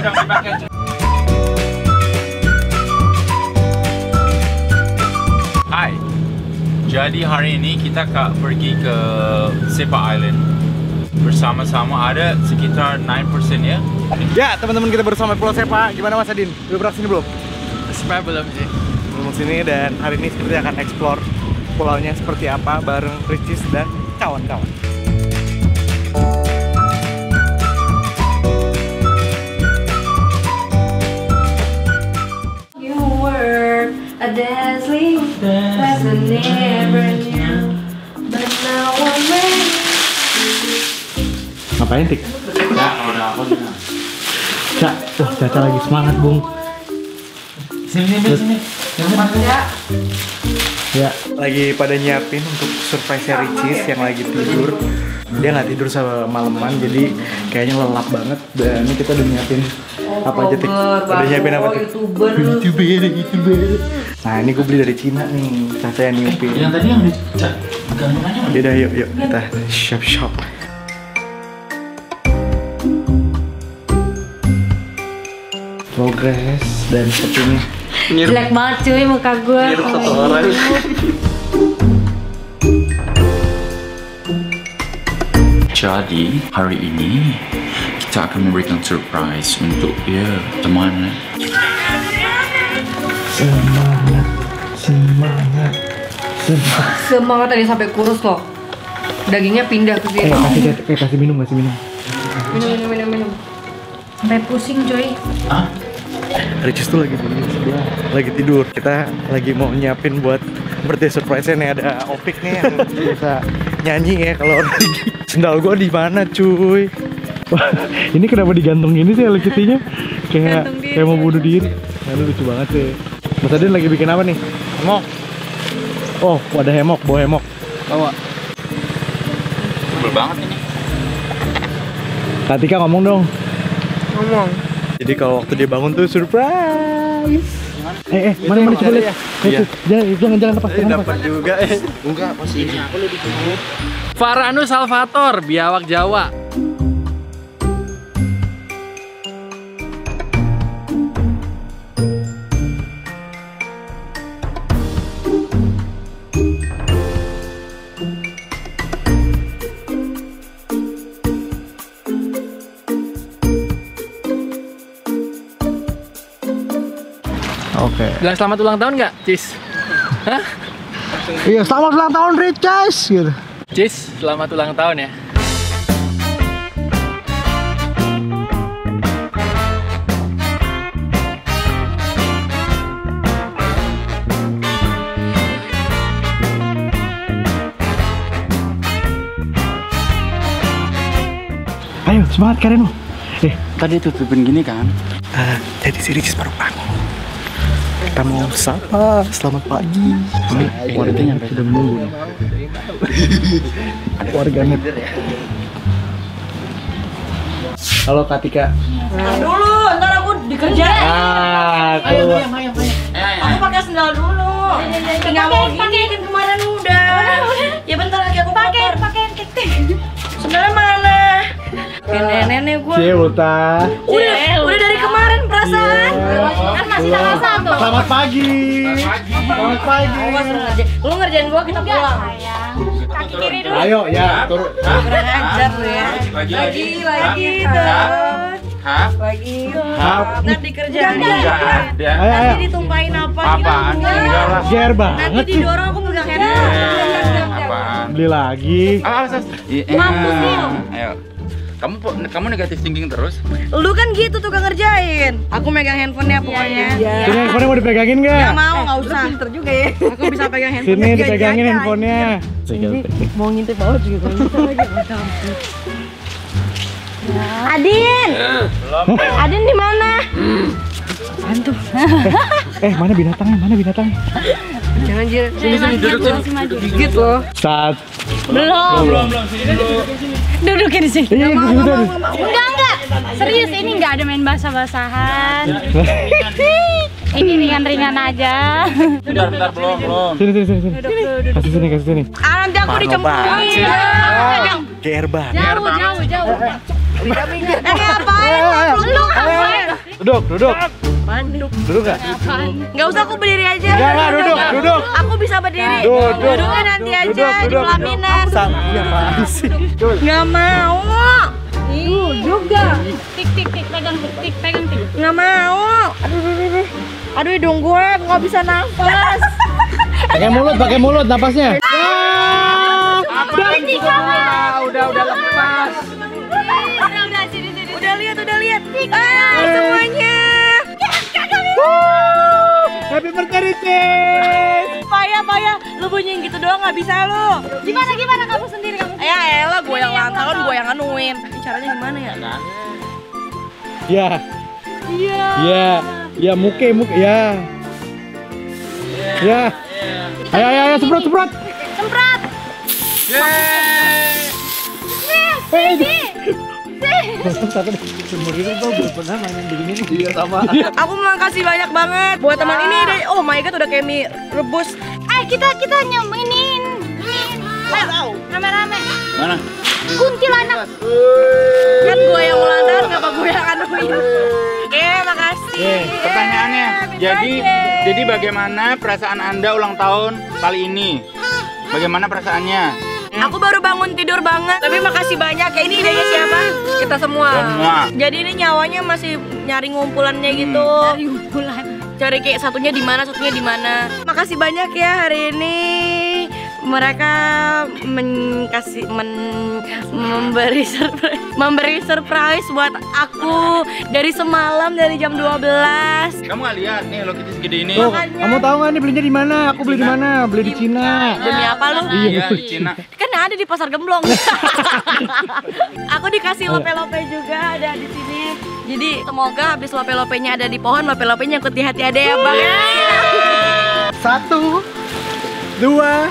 dong, dipakai. Hai. Jadi hari ini kita akan pergi ke Sepa Island. Bersama-sama ada sekitar 9% ya. Ya, teman-teman kita bersama Pulau Sepa. Gimana Mas Adin? Udah pernah sini belum? Sepa belum sih. Belum sini dan hari ini seperti akan explore pulaunya seperti apa bareng Ricis dan kawan-kawan. A dazzling I never knew. But now I'm ready. Ngapain, Tik? Ya, udah aku Cak, wah Caca lagi semangat, Bung. Sini, sini, sini. Ya, lagi pada nyiapin untuk surprise Ricis yang lagi tidur. Dia nggak tidur semalaman, jadi kayaknya lelap banget. Dan ini kita udah nyiapin apa aja, Tik? Udah nyiapin apa, Tik? YouTuber. YouTuber, YouTuber. Nah, ini gue beli dari Cina nih. Caca yang nyiapin. Yang tadi yang di gantungannya? Yaudah yuk yuk kita shop shop. Progres dan sepertinya Jelek banget cuy muka gue. Jadi hari ini kita akan memberikan surprise untuk ya teman semangat semangat semangat. Semangat tadi sampai kurus loh. Dagingnya pindah ke Eh sini. kasih eh kasih minum kasih minum. Minum minum minum minum. Sampai pusing coy. ah Ricis tuh lagi bunyi sebelah, lagi tidur. Kita lagi mau nyiapin buat birthday surprise nih ada Opik nih yang bisa nyanyi ya kalau lagi. Sendal gua di mana cuy? Wah, ini kenapa digantung gini sih Hello Kitty-nya? Kayak kayak mau bunuh diri. Aduh lucu banget sih. Mas Adin lagi bikin apa nih? Hemok. Oh, ada hemok, bawa hemok. Bawa. tebel banget ini Katika ngomong dong. Ngomong. Jadi kalau waktu dia bangun tuh surprise. Eh, eh, mana mana coba lihat. Eh, tuh, jangan jangan jangan lepas, jangan lepas. juga eh. Faranu Salvator, biawak Jawa. Bilang selamat ulang tahun nggak, Cis? Hah? Iya, selamat ulang tahun Rich guys gitu. Cis, selamat ulang tahun ya. Ayo, semangat Karen lo. Eh, tadi tutupin gini kan ah, jadi si Ricis baru bangun. Kita mau sapa, selamat pagi. Ini warganya sudah menunggu. nih. Warganet. Halo Katika. Dulu, ntar aku dikerjain. Ah, keluar. Aku pakai sendal dulu. Tinggal mau gini kan kemarin udah. Ya bentar lagi aku pakai pakai Sendalnya mana? Kayak nenek gue. Ciuta. Udah, udah dari kemarin perasaan. Tanggal satu. Selamat pagi. Selamat pagi. Ngerjain. Lu ngerjain gua kita pulang. Kaki kiri dulu. Ayo ya, turun. Kurang ajar lu ya. lagi Lagi, lagi, terus. Hah? Lagi. Hap. Ada. Ayo, ayo. Nanti ditumpahin apa Apaan? gitu. Enggak lah. Ger Nanti banget sih. didorong aku pegang handphone. apaan? Beli lagi. Ah, sas. Mampus nih. Ayo. Kamu kamu negatif thinking terus? Lu kan gitu tuh gak ngerjain. Aku megang handphonenya pokoknya. Sini handphonenya mau dipegangin Gak nggak? mau, gak usah. Pinter juga ya. Aku bisa pegang handphone. Sini dipegangin handphonenya. Mau ngintip bawah juga bisa lagi. Adin. Adin di mana? Eh, mana binatangnya? Mana binatangnya? Jangan jir. Sini sini duduk sini. Gigit loh. Saat Belum. Dudukin di sini. Iya, iya, gitu, gitu. Enggak, enggak. Serius ini enggak ada main basah-basahan. ini ringan-ringan aja. Bentar, bentar, belum, belum. Sini, sini, sini, sini. Kasih sini, kasih sini. Ah, nanti aku dicemplungin. Iya. GR banget. Jauh, jauh. Eh, ngapain? Lu ngapain? Duduk, duduk. Duduk nggak? Nggak usah aku berdiri aja. Enggak, enggak, duduk, duduk. Aku bisa berdiri. Duduk. Duduknya nanti aja Duduk, di duduk. pelaminan. Sang, iya sih? Nggak mau. Tuh, juga. Tik, tik, tik, pegang tik, pegang tik. Nggak mau. Aduh, aduh, aduh. Aduh, hidung gue nggak bisa nafas. Pakai mulut, pakai mulut napasnya. Udah, udah Birthday, Cis. Payah, payah. Lu bunyiin gitu doang nggak bisa lu. Gimana, gimana kamu sendiri kamu? Ya elah, gue yang ulang tahun, gue yang nganuin. Ini caranya gimana ya? Ya. Iya. Ya. Ya, muke, muke. Ya. Ya. Ayo, ayo, ayo, semprot, semprot. Semprot. Eh, Satu Belum pernah begini nih. Iya sama. Aku mau kasih banyak banget buat teman ini deh. Oh my god, udah kayak mie rebus. Eh, kita kita nyeminin. Ayo, rame-rame. Mana? Kuntilanak. Kan gue yang ulang tahun, kenapa gue yang nganuin? Oke, makasih. Pertanyaannya, jadi jadi bagaimana perasaan Anda ulang tahun kali ini? Bagaimana perasaannya? Aku baru bangun tidur banget, tapi makasih banyak. Ya ini idenya siapa? Kita semua. Semua. Jadi ini nyawanya masih nyari ngumpulannya gitu. Bulan. Cari kayak satunya di mana, satunya di mana. Makasih banyak ya hari ini. Mereka menkasih men, memberi surprise, memberi surprise buat aku dari semalam dari jam 12. Kamu nggak lihat nih lo kita segede ini? Tuh, kamu tahu nggak nih belinya di mana? Aku beli di mana? Beli di Cina. Demi apa lu? Iya di Cina. Kan ada di pasar Gemblong. aku dikasih lope-lope juga ada di sini. Jadi semoga habis lope-lopenya ada di pohon, lope-lopenya ikut di hati ada ya, Bang. Satu, dua,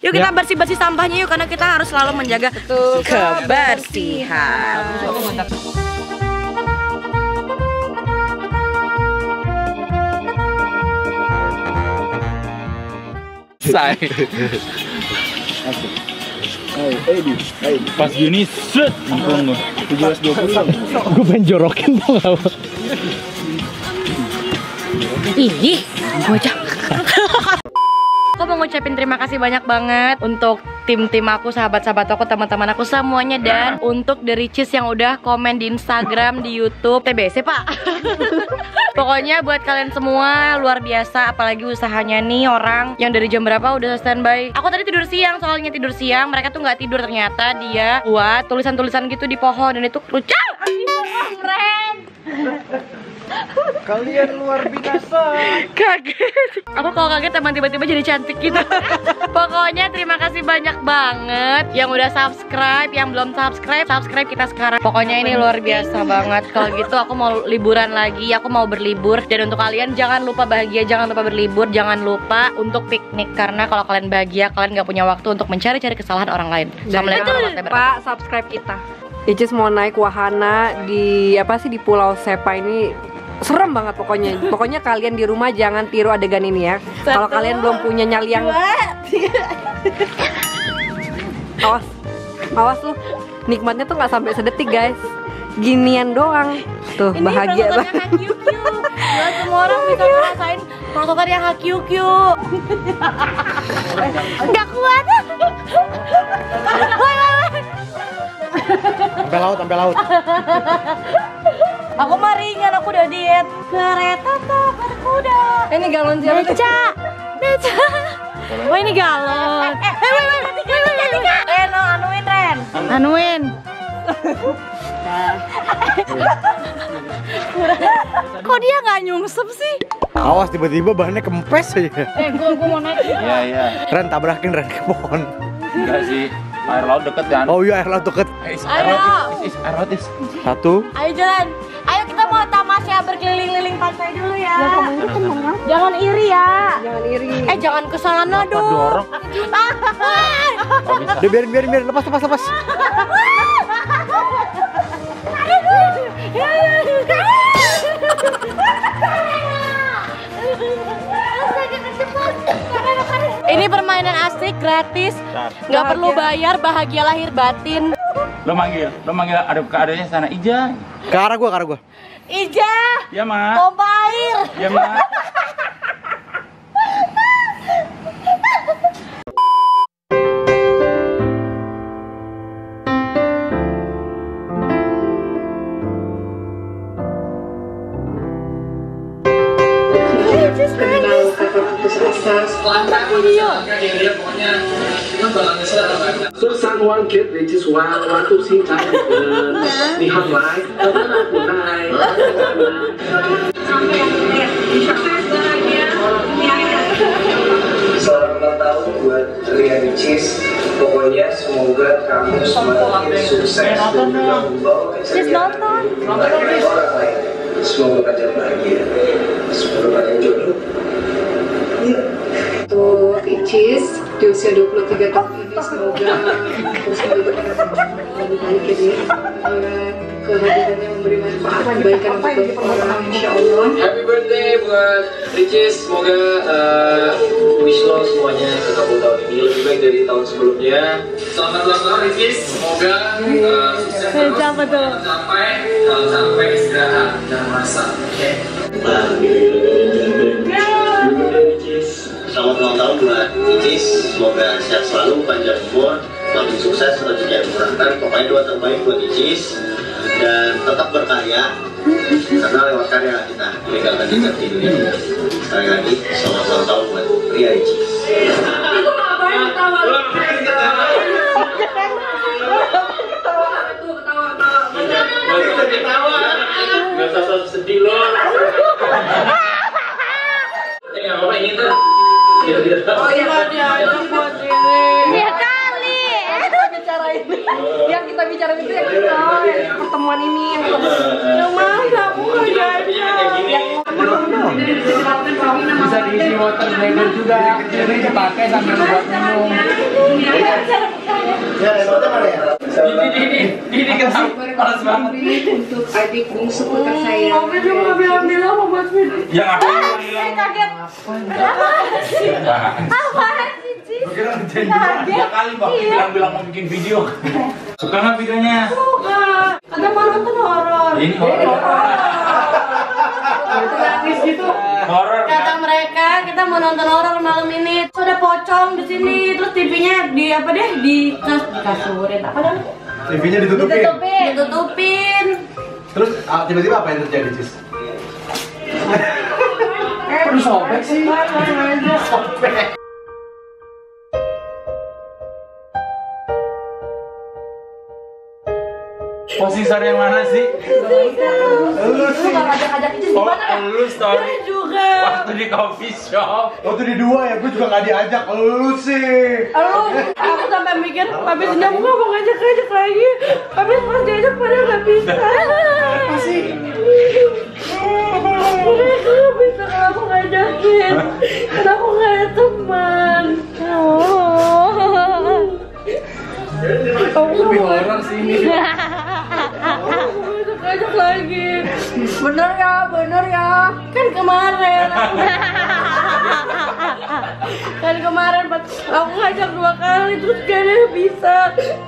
Yuk kita bersih-bersih sampahnya yuk karena kita harus selalu menjaga kebersihan. Say. Pas gini, set, langsung gue pengen jorokin tau gak? Ih, bocah. Aku mau ngucapin terima kasih banyak banget untuk tim-tim aku, sahabat-sahabat aku, teman-teman aku semuanya dan untuk The Ricis yang udah komen di Instagram, di YouTube, TBC pak. Pokoknya buat kalian semua luar biasa, apalagi usahanya nih orang yang dari jam berapa udah standby. Aku tadi tidur siang, soalnya tidur siang, mereka tuh nggak tidur ternyata dia buat tulisan-tulisan gitu di pohon dan itu lucu. Keren. Kalian luar biasa. kaget. Aku kalau kaget emang tiba-tiba jadi cantik gitu. Pokoknya terima kasih banyak banget yang udah subscribe. Yang belum subscribe subscribe kita sekarang. Pokoknya ini luar biasa banget. Kalau gitu aku mau liburan lagi. Aku mau berlibur. Dan untuk kalian jangan lupa bahagia. Jangan lupa berlibur. Jangan lupa untuk piknik. Karena kalau kalian bahagia kalian nggak punya waktu untuk mencari-cari kesalahan orang lain. Assalamualaikum warahmatullahi wabarakatuh. Pak, subscribe kita. Icis mau naik wahana di apa sih di Pulau Sepa ini serem banget pokoknya. Pokoknya kalian di rumah jangan tiru adegan ini ya. Kalau kalian belum punya nyali yang awas, awas lu. Nikmatnya tuh nggak sampai sedetik guys. Ginian doang. Tuh ini bahagia banget. Semua orang bisa ngerasain protokol yang HQQ Nggak kuat Sampai laut, sampai laut. Aku mah ringan, aku udah diet Kereta tak berkuda Ini galon siapa? Beca Beca Oh ini galon Eh, eh, wait, wait, wait, wait, wait, wait. Ren, oh, anuin Ren Anuin Kok dia nggak nyungsep sih? Awas tiba-tiba bahannya kempes aja. Eh, gua, gua mau naik Iya, iya. Ren tabrakin Ren ke pohon. Enggak sih. Air laut deket kan? Oh iya air laut deket. Eh, Ayo. Air laut is. Satu, Ayo jalan Mau mau tamasya berkeliling-liling pantai dulu ya. Jangan iri ya. Jangan iri. Eh jangan ke sana dong. Udah biarin biarin biarin lepas lepas lepas. Ini permainan asik gratis, nggak perlu bayar, bahagia lahir batin. Lo manggil, lo manggil ada ke adanya sana Ija. Ke arah gua, ke arah gua. Ija, Ya, Ma. pompa air. Ya, Ma. So someone kid they just want want to sing time di hotline. Selamat Semoga kalian bahagia. Semoga kalian jodoh. Iya. Untuk Icis di usia 23 tahun ini semoga terus lebih baik ya dia. Semoga kehadirannya memberi manfaat kebaikan untuk banyak orang insya Allah. Happy birthday buat Ricis. Semoga uh, wish lo semuanya ke kamu tahun ini lebih baik dari tahun sebelumnya. Selamat ulang tahun Ricis. Semoga uh, sukses terus. Sampai sampai istirahat dan masak. Oke. Ulang tahun buat Icis, semoga sehat selalu, panjang umur, makin sukses, rezeki yang dimurahkan. Pokoknya doa terbaik buat Icis dan tetap berkarya karena lewat karya kita meninggalkan jejak di dunia. Sekali lagi, selamat ulang tahun buat Ria Icis. Gak usah sedih lo. Eh, apa-apa ini tuh. Oh iya, Iya kali. bicara ini. Yang kita bicara itu yang kita yang pertemuan ini. Yang Yang mana aku nggak Bisa diisi water blender juga. Ini dipakai sambil buat minum. Ini ini ini kenapa panas banget. Untuk nggak bilang-bilang mau buat video. Ya kaget. Apaan sih, Cis? Ya kali bilang-bilang mau bikin video. Suka nggak videonya? Suka. Ada mau nonton horor. Ini horor. Horor Kata kan? Nonton horor malam ini. Terus ada pocong di sini, terus TV-nya di apa deh? Di kas dikasurin apa namanya? TV-nya ditutupin. Ditutupin. Ditutupin. Terus ah, tiba-tiba apa yang terjadi, Cis? Kok disobek sih? Posisor yang mana sih? Lu gak ngajak-ngajak itu Oh, gimana? lu story juga. Waktu di coffee shop. Waktu di dua ya, gue juga gak diajak. Lu sih. Lalu aku sampai mikir, habis aku gak mau ngajak-ngajak lagi. Habis pas diajak pada gak bisa. Masih. Mereka gak bisa kalau aku ngajakin. Karena aku gak ada teman. Aku Lebih horor sih ini. ngajak lagi. Bener ya, bener ya. Kan kemarin. kan kemarin aku ngajak dua kali terus gak ada yang bisa.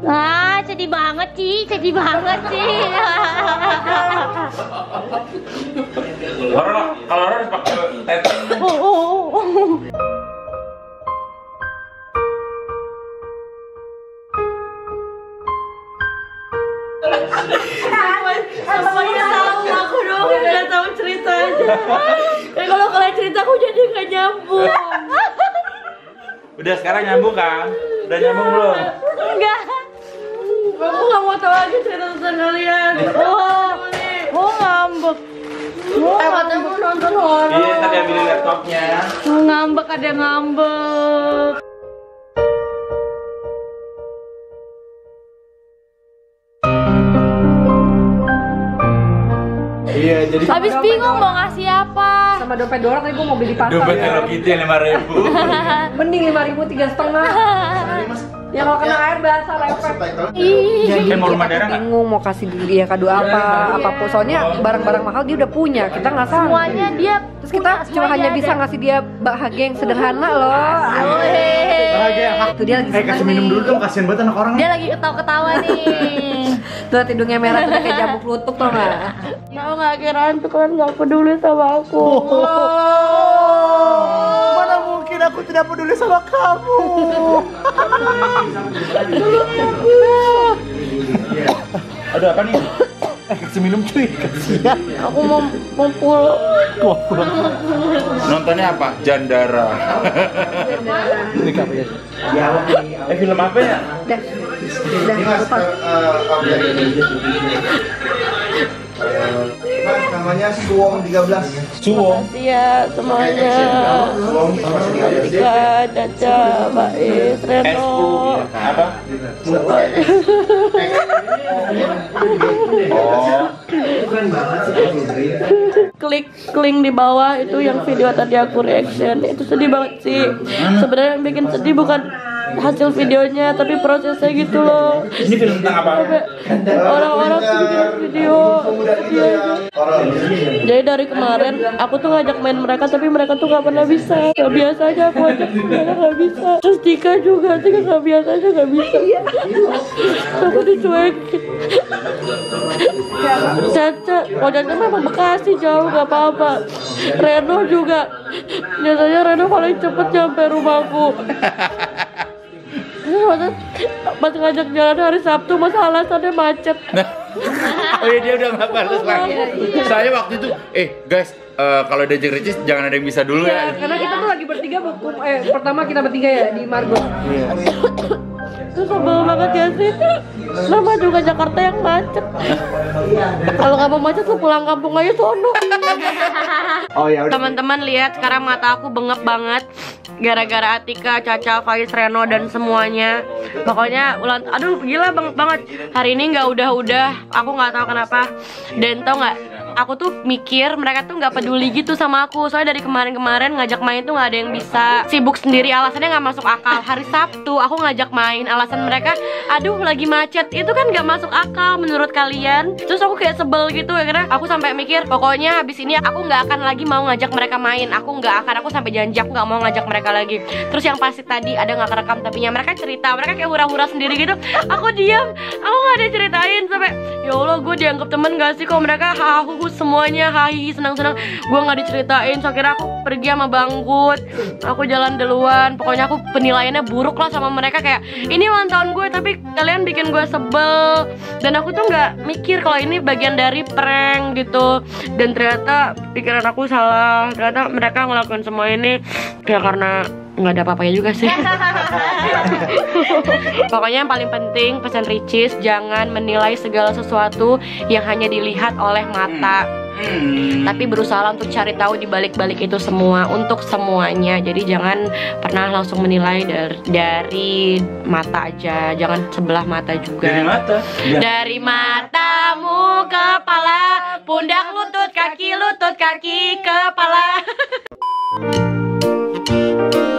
Ah, sedih banget sih, sedih banget sih. Kalau horor pakai teteng. Ya kalau kalian cerita aku jadi gak nyambung. Udah sekarang nyambung kan? Udah nyambung belum? Enggak. Aku gak mau tahu lagi cerita tentang kalian. Oh, oh ngambek. Oh, katanya mau nonton horor. Iya, tadi ambil laptopnya. Ngambek ada ngambek. Iya, jadi Habis bingung mau ngasih apa. Sama dompet dua orang tadi gue mau beli di pasar. Dompet ya. Hello Kitty yang lima ribu. Mending lima ribu tiga setengah. Ya kalau kena air biasa lepek. Jadi Eh, mau rumah kita daerah tuh bingung mau kasih dia kado apa, apa pun. Soalnya barang-barang mahal dia udah punya, kita nggak sanggup. Semuanya dia Terus kita cuma hanya bisa ngasih dia bahagia yang sederhana loh. bahagia. Itu dia lagi Eh kasih minum dulu dong, kasihan banget anak orang. dia lagi ketawa-ketawa nih. Tuh hidungnya merah tuh kayak jamuk lutut tuh nggak? Tahu nggak kirain tuh kan nggak peduli sama aku. Aku tidak peduli sama kamu. Aduh apa nih? Eh kasih minum cuy, kasihan. Aku mau mau pulang. Nontonnya apa? Jandara. Ini kapan ya? eh film apa ya? Udah, udah lupa. Namanya Suwong 13 Suwong. Iya semuanya. Tika, Caca, Bais, Reno. Apa? Klik link di bawah itu yang video tadi aku reaction itu sedih banget sih. Sebenarnya yang bikin sedih bukan hasil videonya tapi prosesnya gitu loh. Ini film tentang apa? Orang-orang tuh bikin video sedih aja. Jadi dari kemarin aku tuh ngajak main mereka tapi mereka tuh gak pernah bisa. Gak biasa aja aku ajak mereka gak bisa. Terus Tika juga Tika gak biasa aja gak bisa. Aku dicuekin. Caca, oh Caca memang Bekasi jauh gak apa-apa. Reno juga. Biasanya Reno paling cepet nyampe rumahku. Terus masa pas ngajak jalan hari Sabtu masa alasannya macet. Oh iya dia udah nggak balas lagi. Saya waktu itu, eh guys, eh, kalau ada Ricis jangan ada yang bisa dulu Ya, ya. karena kita tuh lagi bertiga eh pertama kita bertiga ya di Margo. Itu sebel banget ya sih. Nama juga Jakarta yang macet. Kalau nggak mau macet lu pulang kampung aja sono. Oh ya udah. Teman-teman lihat sekarang mata aku bengep banget gara-gara Atika, Caca, Faiz, Reno dan semuanya. Pokoknya ulang aduh gila banget banget. Hari ini nggak udah-udah, aku nggak tahu kenapa. Dan tau nggak aku tuh mikir mereka tuh nggak peduli gitu sama aku. Soalnya dari kemarin-kemarin ngajak main tuh nggak ada yang bisa. Sibuk sendiri alasannya nggak masuk akal. Hari Sabtu aku ngajak main. Alasan mereka aduh lagi macet. Itu kan nggak masuk akal menurut kalian. Terus aku kayak sebel gitu ya karena aku sampai mikir pokoknya habis ini aku nggak akan lagi mau ngajak mereka main. Aku nggak akan aku sampai janji aku nggak mau ngajak mereka lagi. Terus yang pasti tadi ada nggak kerekam tapi mereka cerita. Mereka kayak hura-hura sendiri gitu. Aku diam. Aku nggak ada ceritain sampai ya Allah gue dianggap temen gak sih kalau mereka hahu semuanya. Hahi senang-senang. Gue nggak diceritain so kira aku pergi sama bangkut. Aku jalan duluan. Pokoknya aku penilaiannya buruk lah sama mereka kayak ini ulang tahun gue tapi kalian bikin gue sebel. Dan aku tuh nggak mikir kalau ini bagian dari prank gitu. Dan ternyata pikiran aku salah. Ternyata mereka ngelakuin semua ini ya karena nggak ada apa-apanya juga sih Pokoknya yang paling penting pesan Ricis jangan menilai segala sesuatu yang hanya dilihat oleh mata. Tapi berusaha untuk cari tahu di balik-balik itu semua untuk semuanya. Jadi jangan pernah langsung menilai dari, dari mata aja, jangan sebelah mata juga. Dari mata. Dari matamu kepala, pundak lutut kaki lutut kaki kepala.